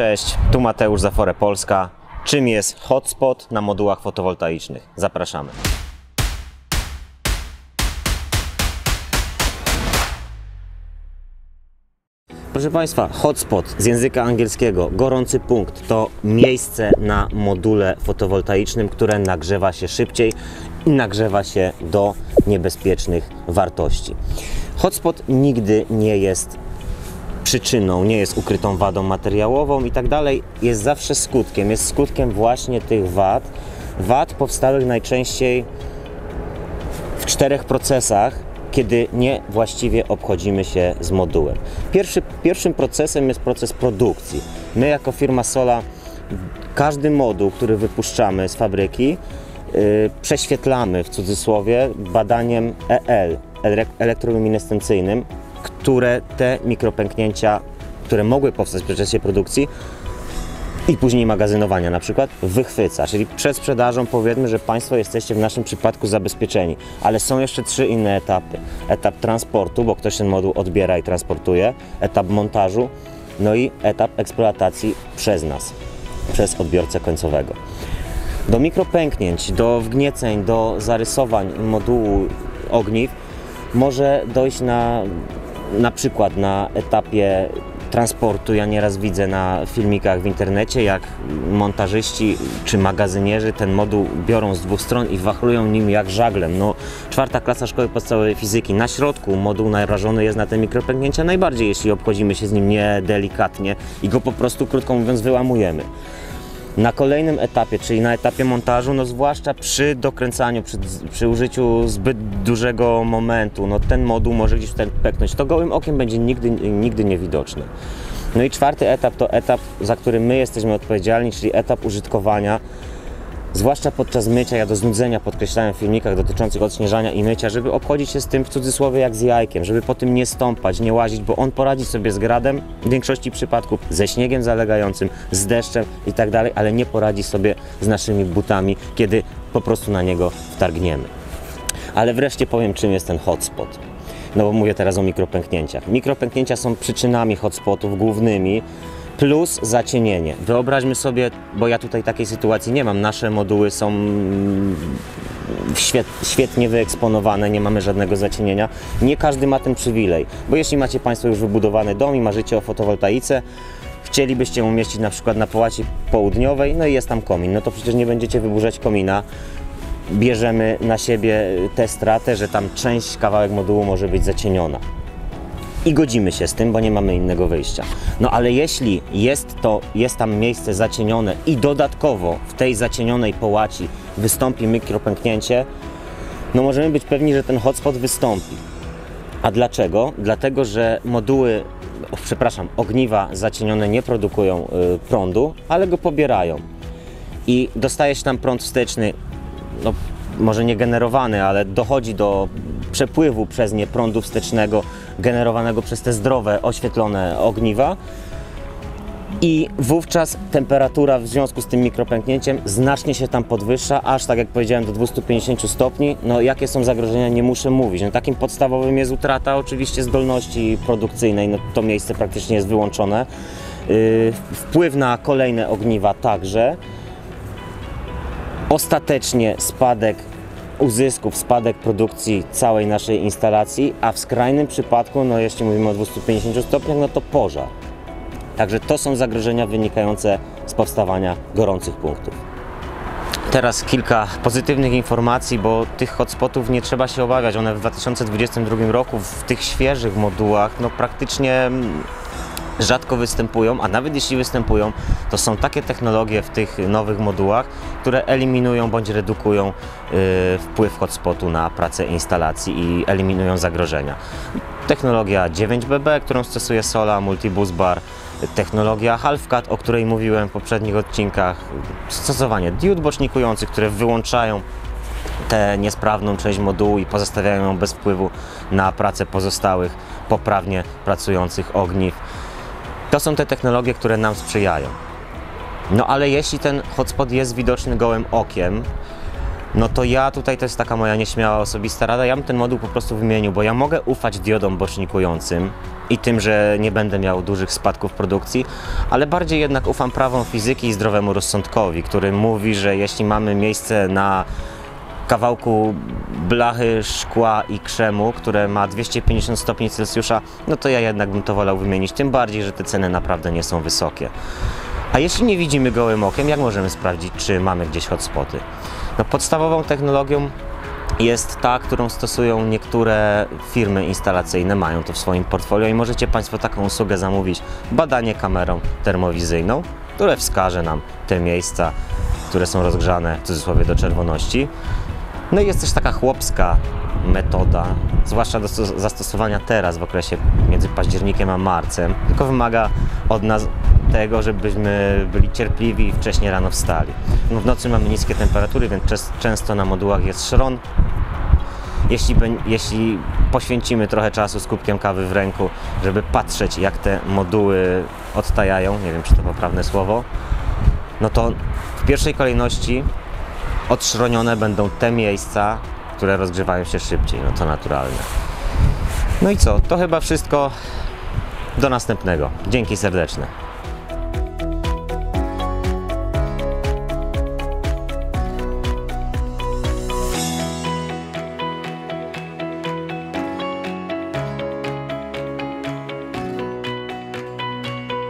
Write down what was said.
Cześć, tu Mateusz Zafore Polska. Czym jest hotspot na modułach fotowoltaicznych? Zapraszamy. Proszę Państwa, hotspot z języka angielskiego, gorący punkt, to miejsce na module fotowoltaicznym, które nagrzewa się szybciej i nagrzewa się do niebezpiecznych wartości. Hotspot nigdy nie jest przyczyną, nie jest ukrytą wadą materiałową i tak dalej, jest zawsze skutkiem, jest skutkiem właśnie tych wad. Wad powstałych najczęściej w czterech procesach, kiedy niewłaściwie obchodzimy się z modułem. Pierwszy, pierwszym procesem jest proces produkcji. My jako firma Sola każdy moduł, który wypuszczamy z fabryki, yy, prześwietlamy w cudzysłowie badaniem EL, elektroluminescencyjnym, które te mikropęknięcia, które mogły powstać w procesie produkcji, i później magazynowania na przykład wychwyca, czyli przed sprzedażą powiedzmy, że Państwo jesteście w naszym przypadku zabezpieczeni, ale są jeszcze trzy inne etapy. Etap transportu, bo ktoś ten moduł odbiera i transportuje, etap montażu, no i etap eksploatacji przez nas, przez odbiorcę końcowego. Do mikropęknięć, do wgnieceń, do zarysowań modułu ogniw może dojść na, na przykład na etapie transportu. Ja nieraz widzę na filmikach w internecie, jak montażyści czy magazynierzy ten moduł biorą z dwóch stron i wachlują nim jak żaglem. No, czwarta klasa szkoły podstawowej fizyki. Na środku moduł narażony jest na te mikropęknięcia najbardziej, jeśli obchodzimy się z nim niedelikatnie i go po prostu, krótko mówiąc, wyłamujemy. Na kolejnym etapie, czyli na etapie montażu, no zwłaszcza przy dokręcaniu, przy, przy użyciu zbyt dużego momentu, no ten moduł może gdzieś tutaj peknąć. To gołym okiem będzie nigdy, nigdy niewidoczny. No i czwarty etap to etap, za który my jesteśmy odpowiedzialni, czyli etap użytkowania zwłaszcza podczas mycia, ja do znudzenia podkreślałem w filmikach dotyczących odśnieżania i mycia, żeby obchodzić się z tym w cudzysłowie jak z jajkiem, żeby po tym nie stąpać, nie łazić, bo on poradzi sobie z gradem w większości przypadków, ze śniegiem zalegającym, z deszczem i tak dalej, ale nie poradzi sobie z naszymi butami, kiedy po prostu na niego wtargniemy. Ale wreszcie powiem, czym jest ten hotspot. No bo mówię teraz o mikropęknięciach. Mikropęknięcia są przyczynami hotspotów głównymi, plus zacienienie. Wyobraźmy sobie, bo ja tutaj takiej sytuacji nie mam, nasze moduły są świet, świetnie wyeksponowane, nie mamy żadnego zacienienia. Nie każdy ma ten przywilej, bo jeśli macie Państwo już wybudowany dom i marzycie o fotowoltaice, chcielibyście umieścić na przykład na połaci południowej, no i jest tam komin, no to przecież nie będziecie wyburzać komina, bierzemy na siebie tę stratę, że tam część, kawałek modułu może być zacieniona i godzimy się z tym, bo nie mamy innego wyjścia. No ale jeśli jest to, jest tam miejsce zacienione i dodatkowo w tej zacienionej połaci wystąpi mikropęknięcie, no możemy być pewni, że ten hotspot wystąpi. A dlaczego? Dlatego, że moduły, przepraszam, ogniwa zacienione nie produkują y, prądu, ale go pobierają. I dostaje się tam prąd wsteczny, no może nie generowany, ale dochodzi do przepływu przez nie prądu wstecznego generowanego przez te zdrowe, oświetlone ogniwa. I wówczas temperatura w związku z tym mikropęknięciem znacznie się tam podwyższa, aż tak jak powiedziałem do 250 stopni. No jakie są zagrożenia, nie muszę mówić. No, takim podstawowym jest utrata oczywiście zdolności produkcyjnej, no, to miejsce praktycznie jest wyłączone. Yy, wpływ na kolejne ogniwa także. Ostatecznie spadek uzysków, spadek produkcji całej naszej instalacji, a w skrajnym przypadku, no jeśli mówimy o 250 stopniach, no to pożar. Także to są zagrożenia wynikające z powstawania gorących punktów. Teraz kilka pozytywnych informacji, bo tych hotspotów nie trzeba się obawiać. One w 2022 roku w tych świeżych modułach no praktycznie rzadko występują, a nawet jeśli występują, to są takie technologie w tych nowych modułach, które eliminują bądź redukują y, wpływ hotspotu na pracę instalacji i eliminują zagrożenia. Technologia 9BB, którą stosuje Sola, Multibus Bar, technologia HalfCat, o której mówiłem w poprzednich odcinkach, stosowanie diod bocznikujących, które wyłączają tę niesprawną część modułu i pozostawiają ją bez wpływu na pracę pozostałych poprawnie pracujących ogniw. To są te technologie, które nam sprzyjają. No ale jeśli ten hotspot jest widoczny gołym okiem, no to ja tutaj to jest taka moja nieśmiała osobista rada. Ja bym ten moduł po prostu wymienił, bo ja mogę ufać diodom bocznikującym i tym, że nie będę miał dużych spadków produkcji, ale bardziej jednak ufam prawom fizyki i zdrowemu rozsądkowi, który mówi, że jeśli mamy miejsce na kawałku blachy, szkła i krzemu, które ma 250 stopni Celsjusza, no to ja jednak bym to wolał wymienić, tym bardziej, że te ceny naprawdę nie są wysokie. A jeśli nie widzimy gołym okiem, jak możemy sprawdzić, czy mamy gdzieś hotspoty? No, podstawową technologią jest ta, którą stosują niektóre firmy instalacyjne, mają to w swoim portfolio i możecie Państwo taką usługę zamówić, badanie kamerą termowizyjną, które wskaże nam te miejsca, które są rozgrzane w cudzysłowie do czerwoności. No i jest też taka chłopska metoda, zwłaszcza do stos- zastosowania teraz w okresie między październikiem a marcem, tylko wymaga od nas tego, żebyśmy byli cierpliwi i wcześniej rano wstali. No w nocy mamy niskie temperatury, więc często na modułach jest szron. Jeśli, jeśli poświęcimy trochę czasu z kubkiem kawy w ręku, żeby patrzeć jak te moduły odtajają, nie wiem czy to poprawne słowo, no to w pierwszej kolejności odszronione będą te miejsca, które rozgrzewają się szybciej, no to naturalne. No i co, to chyba wszystko. Do następnego. Dzięki serdeczne.